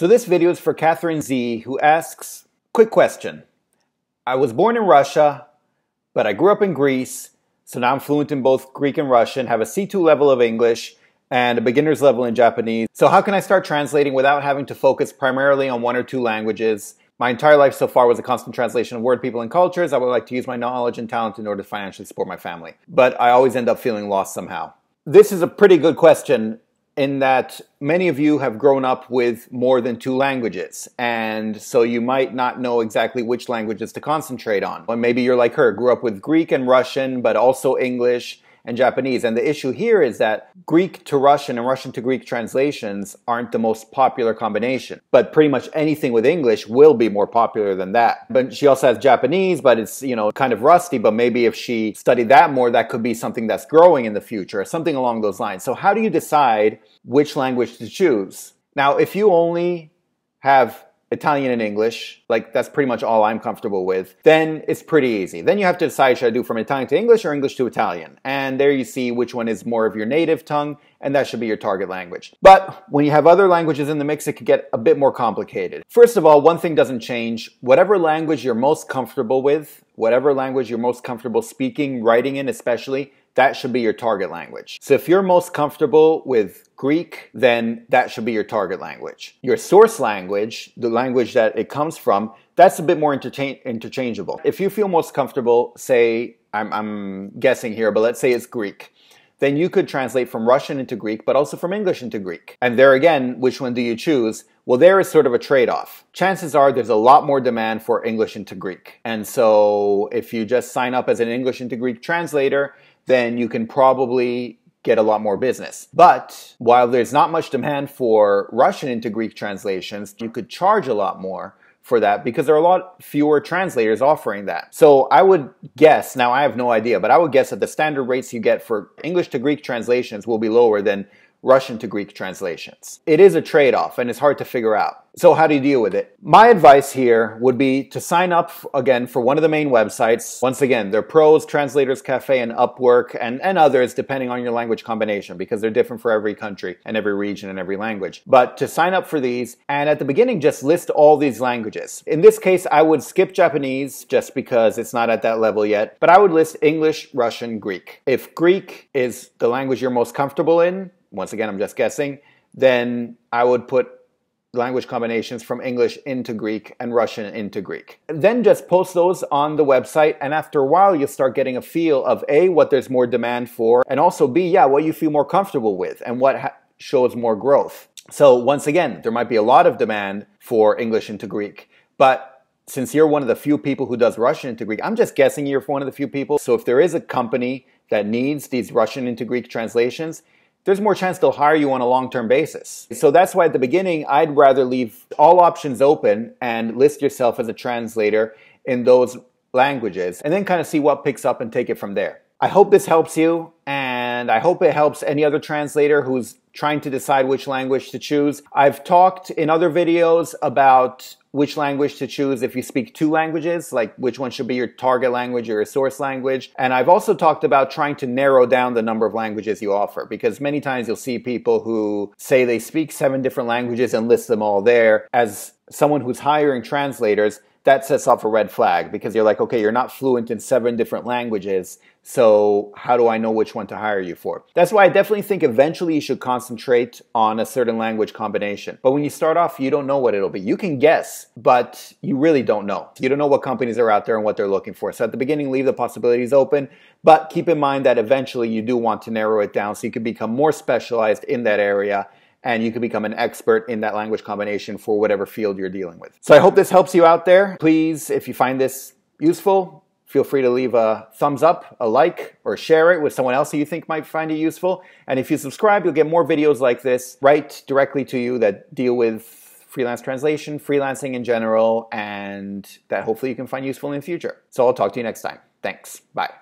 So this video is for Catherine Z, who asks, quick question. I was born in Russia, but I grew up in Greece, so now I'm fluent in both Greek and Russian, have a C2 level of English, and a beginner's level in Japanese. So how can I start translating without having to focus primarily on one or two languages? My entire life so far was a constant translation of word, people, and cultures. I would like to use my knowledge and talent in order to financially support my family. But I always end up feeling lost somehow. This is a pretty good question in that many of you have grown up with more than two languages. And so you might not know exactly which languages to concentrate on. Or maybe you're like her, grew up with Greek and Russian, but also English and Japanese. And the issue here is that Greek to Russian and Russian to Greek translations aren't the most popular combination. But pretty much anything with English will be more popular than that. But she also has Japanese, but it's, you know, kind of rusty. But maybe if she studied that more, that could be something that's growing in the future, or something along those lines. So how do you decide which language to choose? Now, if you only have Italian and English, like that's pretty much all I'm comfortable with, then it's pretty easy. Then you have to decide should I do from Italian to English or English to Italian? And there you see which one is more of your native tongue, and that should be your target language. But when you have other languages in the mix, it could get a bit more complicated. First of all, one thing doesn't change. Whatever language you're most comfortable with, whatever language you're most comfortable speaking, writing in especially, that should be your target language. So if you're most comfortable with Greek, then that should be your target language. Your source language, the language that it comes from, that's a bit more intercha- interchangeable. If you feel most comfortable, say, I'm, I'm guessing here, but let's say it's Greek then you could translate from Russian into Greek, but also from English into Greek. And there again, which one do you choose? Well, there is sort of a trade off. Chances are there's a lot more demand for English into Greek. And so if you just sign up as an English into Greek translator, then you can probably get a lot more business. But while there's not much demand for Russian into Greek translations, you could charge a lot more for that because there are a lot fewer translators offering that. So I would guess, now I have no idea, but I would guess that the standard rates you get for English to Greek translations will be lower than Russian to Greek translations. It is a trade off and it's hard to figure out. So, how do you deal with it? My advice here would be to sign up again for one of the main websites. Once again, they're ProZ, Translators Cafe, and Upwork, and, and others depending on your language combination because they're different for every country and every region and every language. But to sign up for these, and at the beginning, just list all these languages. In this case, I would skip Japanese just because it's not at that level yet, but I would list English, Russian, Greek. If Greek is the language you're most comfortable in, once again, I'm just guessing, then I would put language combinations from English into Greek and Russian into Greek. Then just post those on the website, and after a while, you'll start getting a feel of A, what there's more demand for, and also B, yeah, what you feel more comfortable with and what ha- shows more growth. So, once again, there might be a lot of demand for English into Greek, but since you're one of the few people who does Russian into Greek, I'm just guessing you're one of the few people. So, if there is a company that needs these Russian into Greek translations, there's more chance they'll hire you on a long-term basis. So that's why at the beginning, I'd rather leave all options open and list yourself as a translator in those languages and then kind of see what picks up and take it from there. I hope this helps you and I hope it helps any other translator who's trying to decide which language to choose. I've talked in other videos about which language to choose if you speak two languages, like which one should be your target language or your source language. And I've also talked about trying to narrow down the number of languages you offer because many times you'll see people who say they speak seven different languages and list them all there. As someone who's hiring translators, that sets off a red flag because you're like, okay, you're not fluent in seven different languages. So how do I know which one to hire you for? That's why I definitely think eventually you should concentrate on a certain language combination. But when you start off, you don't know what it'll be. You can guess, but you really don't know. You don't know what companies are out there and what they're looking for. So at the beginning, leave the possibilities open, but keep in mind that eventually you do want to narrow it down so you can become more specialized in that area and you can become an expert in that language combination for whatever field you're dealing with. So I hope this helps you out there. Please, if you find this useful, feel free to leave a thumbs up, a like, or share it with someone else who you think might find it useful. And if you subscribe, you'll get more videos like this right directly to you that deal with freelance translation, freelancing in general, and that hopefully you can find useful in the future. So I'll talk to you next time. Thanks. Bye.